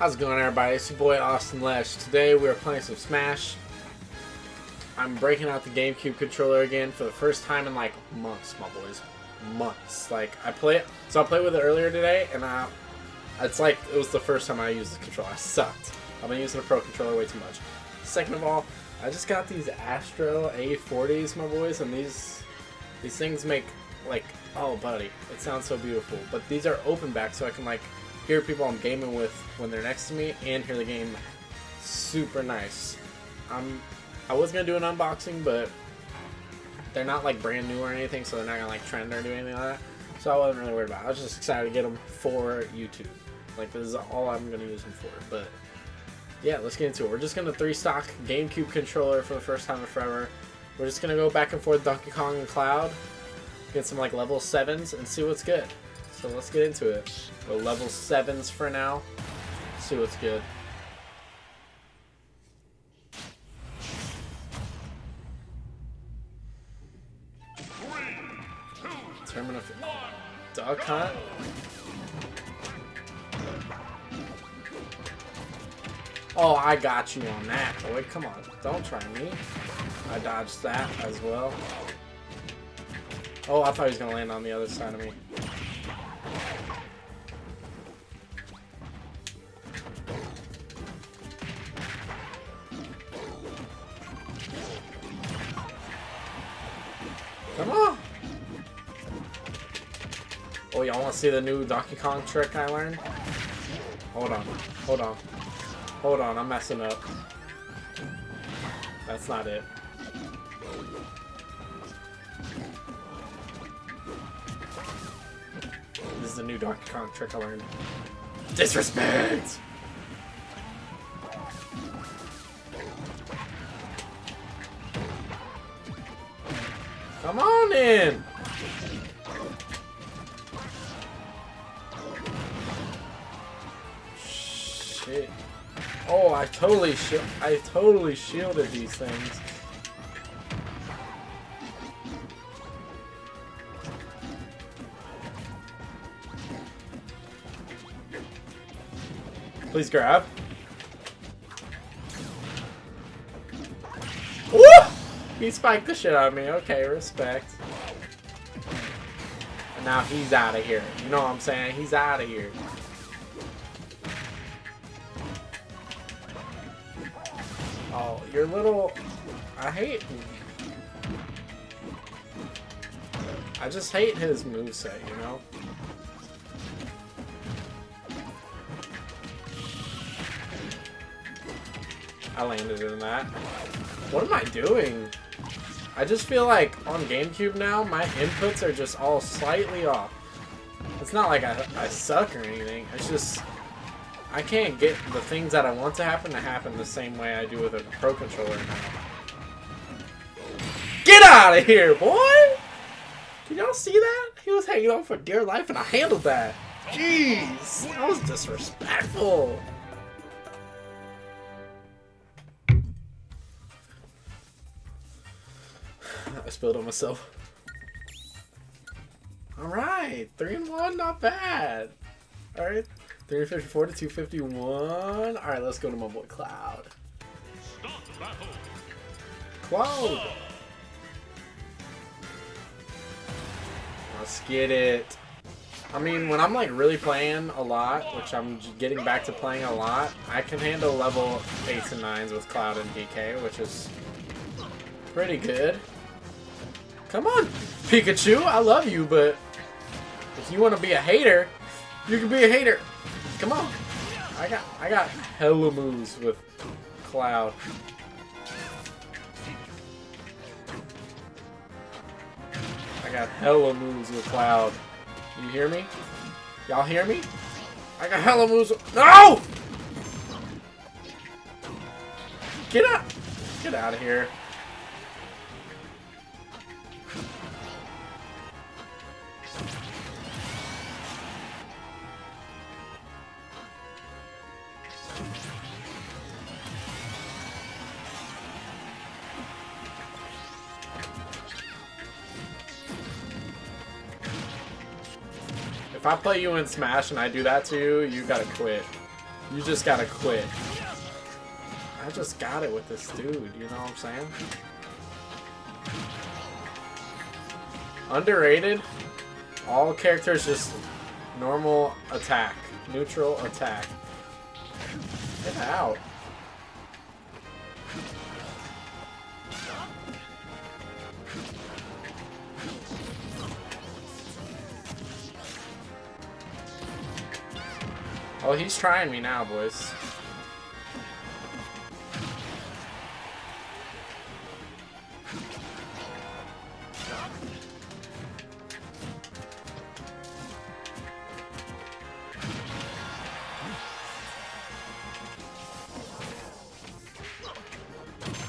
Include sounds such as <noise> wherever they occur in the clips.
How's it going everybody? It's your boy Austin Laiche. Today we are playing some Smash. I'm breaking out the GameCube controller again for the first time in like months, my boys. Months. Like I play it so I played with it earlier today and I it's like it was the first time I used the controller. I sucked. I've been using a pro controller way too much. Second of all, I just got these Astro A40s, my boys, and these these things make like oh buddy, it sounds so beautiful. But these are open back so I can like hear people I'm gaming with when they're next to me and hear the game super nice. I'm I was gonna do an unboxing, but they're not like brand new or anything, so they're not gonna like trend or do anything like that. So I wasn't really worried about. it. I was just excited to get them for YouTube. Like this is all I'm gonna use them for. But yeah, let's get into it. We're just gonna three stock GameCube controller for the first time in forever. We're just gonna go back and forth Donkey Kong and Cloud, get some like level sevens and see what's good. So let's get into it. Go level sevens for now. See what's good. Terminal Duck Hunt. Oh, I got you on that, boy. Come on. Don't try me. I dodged that as well. Oh, I thought he was going to land on the other side of me. To see the new Donkey Kong trick I learned? Hold on. Hold on. Hold on, I'm messing up. That's not it. This is the new Donkey Kong trick I learned. Disrespect! Come on in! Oh, I totally I totally shielded these things. Please grab. Woo! He spiked the shit out of me. Okay, respect. And now he's out of here. You know what I'm saying? He's out of here. Oh, your little... I hate... I just hate his moveset, you know? I landed in that. What am I doing? I just feel like on GameCube now, my inputs are just all slightly off. It's not like I, I suck or anything. It's just... I can't get the things that I want to happen to happen the same way I do with a Pro Controller now. Get out of here, boy! Can y'all see that? He was hanging on for dear life and I handled that. Jeez! That was disrespectful! <sighs> I spilled on myself. Alright, 3 and 1, not bad. Alright, 354 to 251. Alright, let's go to my boy Cloud. Cloud! Let's get it. I mean, when I'm like really playing a lot, which I'm getting back to playing a lot, I can handle level 8s and 9s with Cloud and DK, which is pretty good. Come on, Pikachu, I love you, but if you want to be a hater, you can be a hater. Come on. I got I got hella moves with Cloud. I got hella moves with Cloud. You hear me? Y'all hear me? I got hella moves. No! Get out! Get out of here. If I play you in Smash and I do that to you, you gotta quit. You just gotta quit. I just got it with this dude, you know what I'm saying? Underrated. All characters just normal attack. Neutral attack. Get out. Oh, he's trying me now, boys.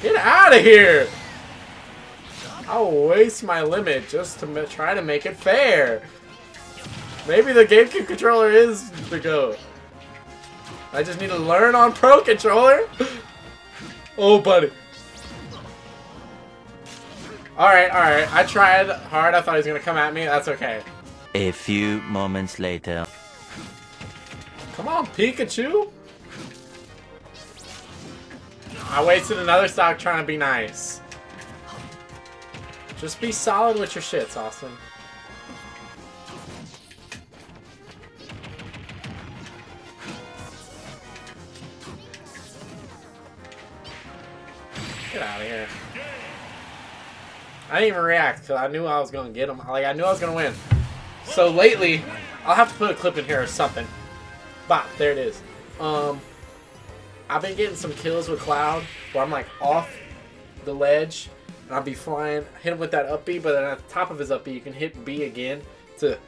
Get out of here! I'll waste my limit just to try to make it fair. Maybe the GameCube controller is the GOAT. I just need to learn on Pro Controller. oh, buddy. Alright, alright. I tried hard. I thought he was going to come at me. That's okay. A few moments later. Come on, Pikachu. I wasted another stock trying to be nice. Just be solid with your shits, Austin. Out of here. I didn't even react because I knew I was going to get him. Like, I knew I was going to win. So lately, I'll have to put a clip in here or something. Bop, there it is. Um, I've been getting some kills with Cloud where I'm like off the ledge and I'll be flying, hit him with that up B, but then at the top of his up B, you can hit B again to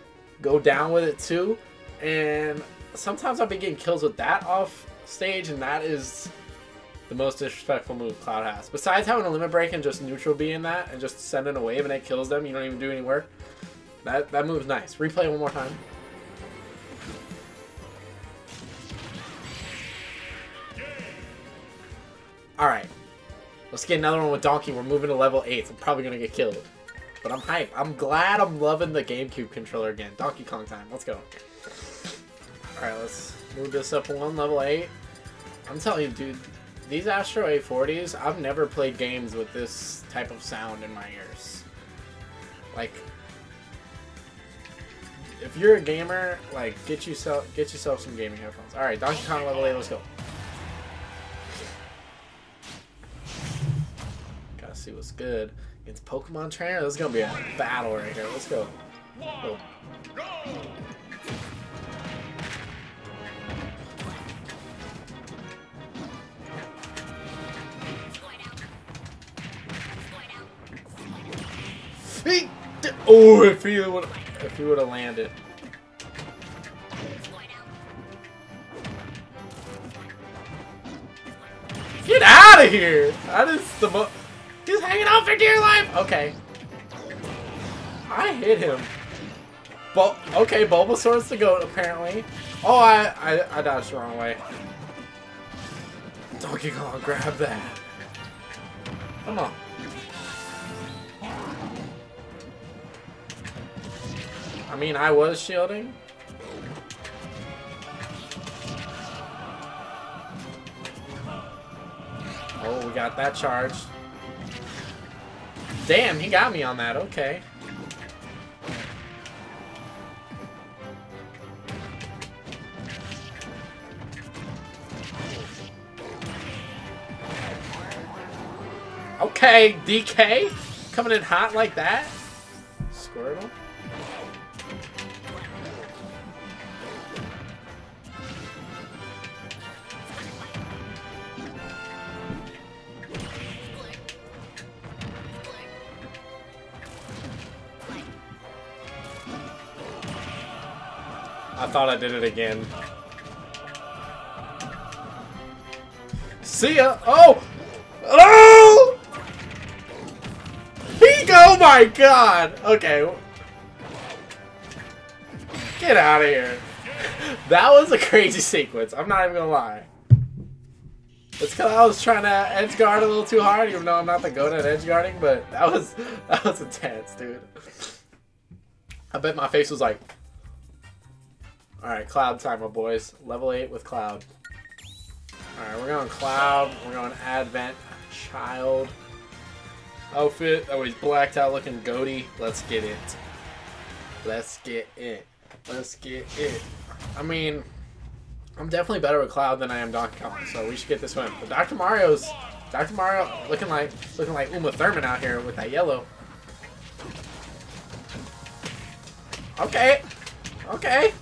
go down with it too. And sometimes I'll be getting kills with that off stage, and that is the most disrespectful move Cloud has. Besides having a limit break and just neutral B in that and just sending a wave and it kills them, you don't even do any work. That, that move's nice. Replay one more time. Alright. Let's get another one with Donkey. We're moving to level 8. So I'm probably going to get killed. But I'm hype. I'm glad I'm loving the GameCube controller again. Donkey Kong time. Let's go. Alright, let's move this up one, level 8. I'm telling you, dude, these Astro A40s, I've never played games with this type of sound in my ears. Like, if you're a gamer, like, get yourself get yourself some gaming headphones. Alright, Donkey Kong level 8, let's go. Gotta see what's good. Against Pokemon Trainer, this is gonna be a battle right here. Let's go. Oh, if he would, if he would have landed. Get out of here! That is the mo- He's hanging on for dear life! Okay. I hit him. But okay, Bulbasaur's the goat, apparently. Oh, I, I, I dodged the wrong way. Donkey Kong, grab that. Come on. I mean, I was shielding. Oh, we got that charge. Damn, he got me on that. Okay. Okay, DK? Coming in hot like that? Squirtle? I thought I did it again. See ya! Oh! Oh! He oh my god! Okay. Get out of here. <laughs> That was a crazy sequence. I'm not even gonna lie. It's because I was trying to edge guard a little too hard, even though I'm not the goat at edge guarding, but that was <laughs> that was intense, dude. I bet my face was like Alright, Cloud time, my boys. Level 8 with Cloud. Alright, we're going Cloud. We're going Advent Child. Outfit. Oh, he's blacked out looking goatee. Let's get it. Let's get it. Let's get it. I mean, I'm definitely better with Cloud than I am Donkey Kong, so we should get this win. But Dr. Mario's Dr. Mario looking like looking like Uma Thurman out here with that yellow. Okay. Okay.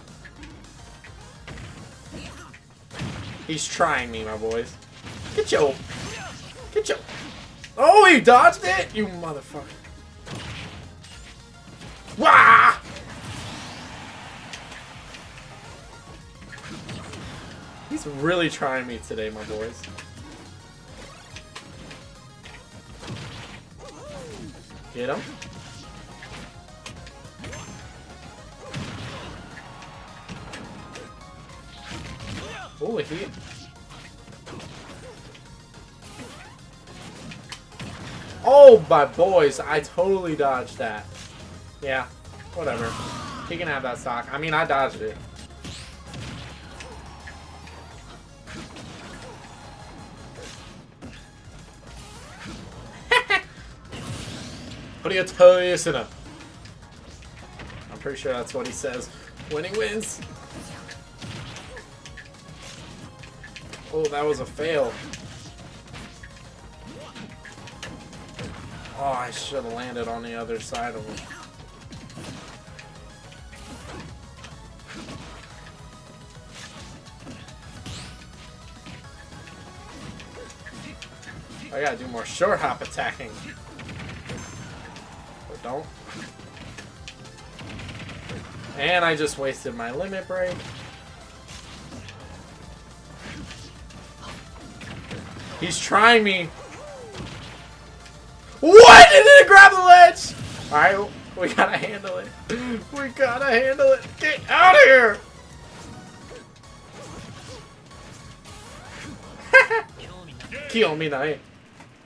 He's trying me, my boys. Get your Get your Oh, he dodged it! You motherfucker. Wah! He's really trying me today, my boys. Get him. Oh, he... Oh, my boys, I totally dodged that. Yeah, whatever. He can have that stock. I mean, I dodged it. <laughs> What do you tell you, sinner? I'm pretty sure that's what he says. Winning wins. Oh, that was a fail. Oh, I should have landed on the other side of him. I gotta do more short hop attacking. But don't. And I just wasted my limit break. He's trying me. What? Did it grab the ledge? Alright, we gotta handle it. We gotta handle it. Get out of here! <laughs> Kill me, night.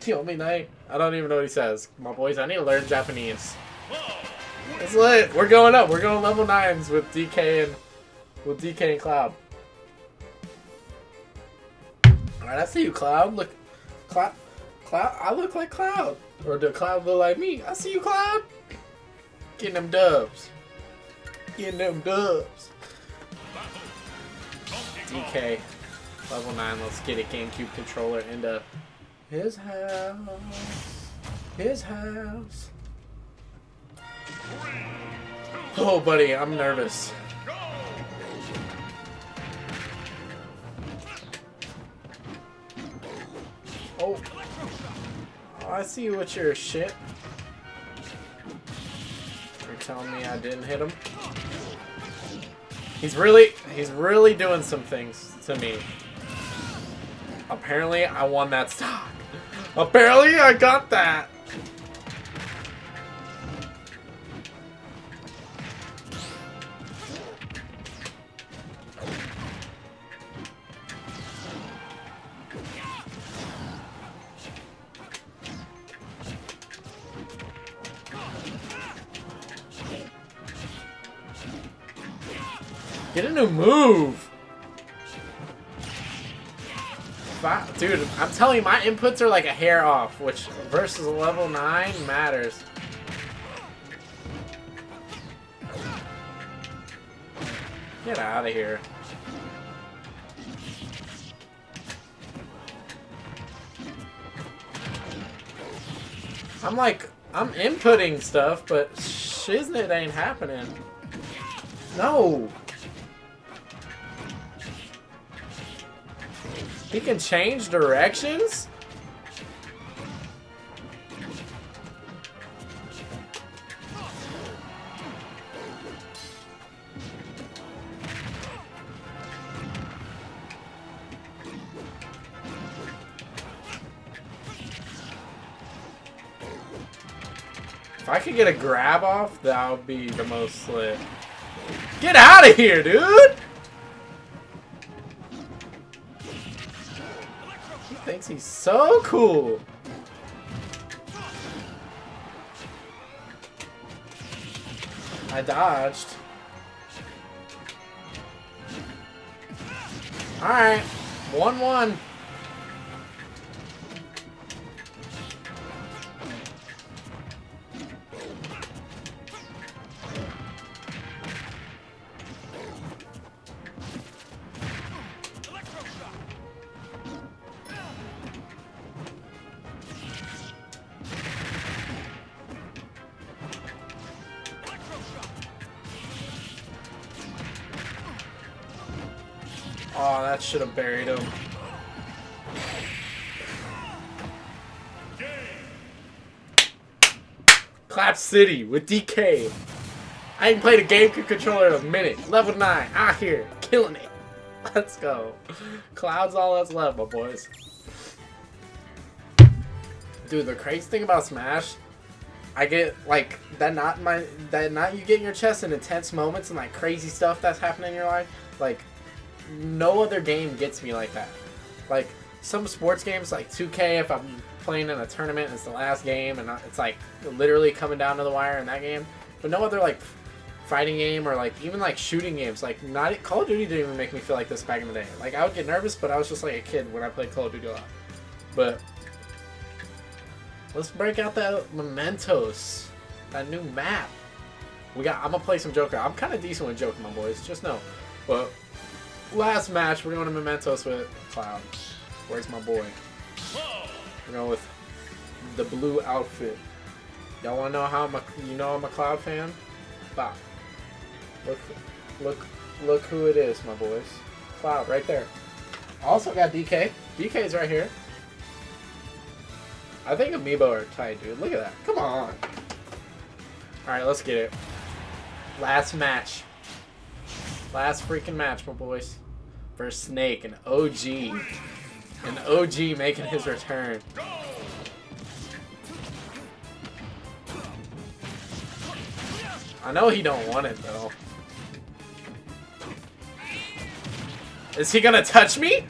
Kill me, night. I don't even know what he says. My boys, I need to learn Japanese. It's lit. We're going up. We're going level 9s with DK and with DK and Cloud. Alright, I see you, Cloud. Look, Cloud, Cloud. I look like Cloud, or does Cloud look like me? I see you, Cloud. Getting them dubs. Getting them dubs. DK, level nine. Let's get a GameCube controller into his house. His house. Oh, buddy, I'm nervous. Oh. I see what you're shit. You're telling me I didn't hit him? He's really, he's really doing some things to me. Apparently, I won that stock. Apparently, I got that. New move! Dude, I'm telling you, my inputs are like a hair off, which versus level 9 matters. Get out of here. I'm like, I'm inputting stuff, but shiznit ain't happening. No! He can change directions? If I could get a grab off, that would be the most slit. Get out of here, dude! Thinks he's so cool. I dodged. Alright. 1-1. Oh, that should have buried him. Clap City with DK. I ain't played a GameCube controller in a minute. Level 9, out here, killing it. <laughs> Let's go. Cloud's all that's left, my boys. Dude, the crazy thing about Smash, I get like that not my that not you get in your chest in intense moments and like crazy stuff that's happening in your life. Like no other game gets me like that. Like some sports games like 2K if I'm playing in a tournament and it's the last game and it's like literally coming down to the wire in that game. But no other like fighting game or like even like shooting games like not Call of Duty didn't even make me feel like this back in the day. Like I would get nervous, but I was just like a kid when I played Call of Duty a lot. But let's break out that Mementos, that new map. We got. I'm gonna play some Joker. I'm kind of decent with Joker, my boys. Just know. But last match, we're going to Mementos with Cloud. Where's my boy? We're going with the blue outfit. Y'all wanna know how I'm a, you know I'm a Cloud fan? Bop. Look, look, look who it is, my boys. Cloud, right there. Also got DK. DK's right here. I think Amiibo are tight, dude. Look at that. Come on. Alright, let's get it. Last match. Last freaking match, my boys. Versus Snake, an OG. An OG making his return. I know he don't want it, though. Is he gonna touch me?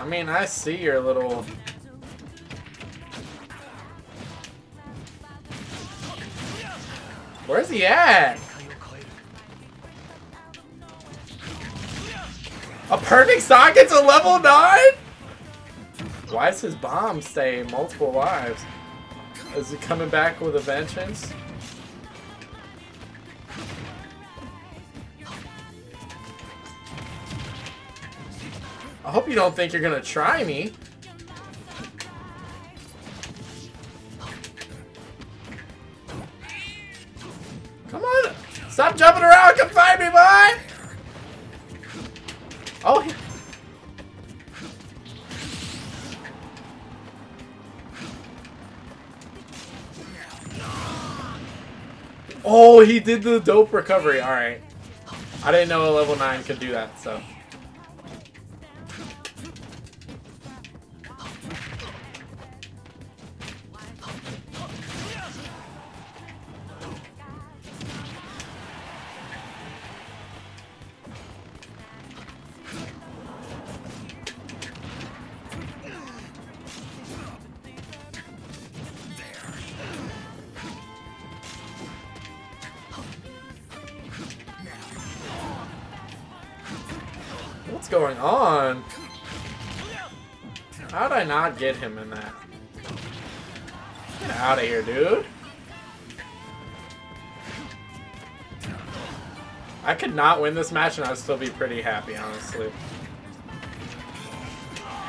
I mean, I see your little... Where's he at? A perfect socket to level 9? Why is his bomb stay multiple lives? Is he coming back with a vengeance? I hope you don't think you're gonna try me. Come on! Stop jumping around! Come find me, boy! Oh, Oh, he did the dope recovery. Alright. I didn't know a level 9 could do that, so. Going on? How'd I not get him in that? Get out of here, dude. I could not win this match and I'd still be pretty happy, honestly.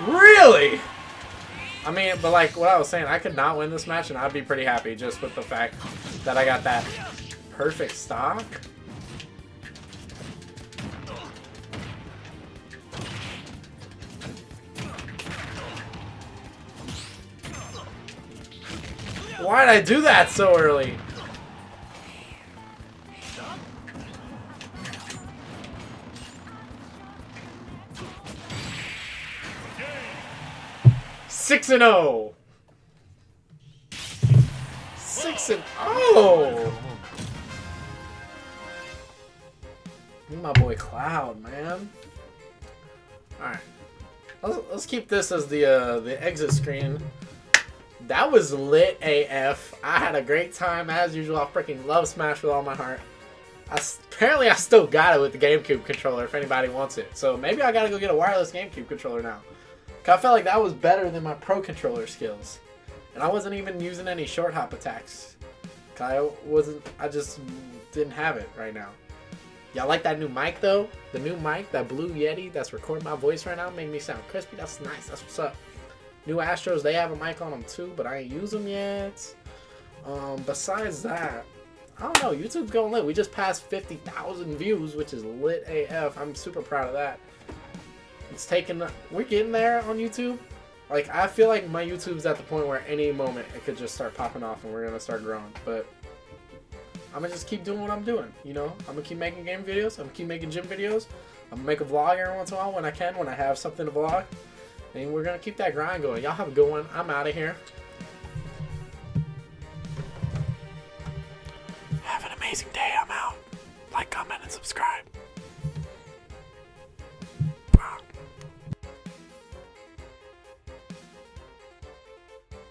Really? I mean, but like what I was saying, I could not win this match and I'd be pretty happy just with the fact that I got that perfect stock. Why did I do that so early? Six and oh. Six and oh. My boy Cloud, man. All right, let's, let's keep this as the uh, the exit screen. That was lit AF. I had a great time as usual. I freaking love Smash with all my heart. I, apparently, I still got it with the GameCube controller if anybody wants it. So maybe I gotta go get a wireless GameCube controller now. Cause I felt like that was better than my Pro controller skills. And I wasn't even using any short hop attacks. Cause I wasn't, I just didn't have it right now. Y'all like that new mic though? The new mic, that blue Yeti that's recording my voice right now, made me sound crispy. That's nice. That's what's up. New Astros, they have a mic on them too, but I ain't use them yet. Um, besides that, I don't know. YouTube's going lit. We just passed 50,000 views, which is lit AF. I'm super proud of that. It's taking. We're getting there on YouTube. Like I feel like my YouTube's at the point where any moment it could just start popping off and we're gonna start growing. But I'm gonna just keep doing what I'm doing. You know, I'm gonna keep making game videos. I'm gonna keep making gym videos. I'm gonna make a vlog every once in a while when I can, when I have something to vlog. And we're gonna keep that grind going. Y'all have a good one. I'm out of here. Have an amazing day. I'm out. Like, comment, and subscribe.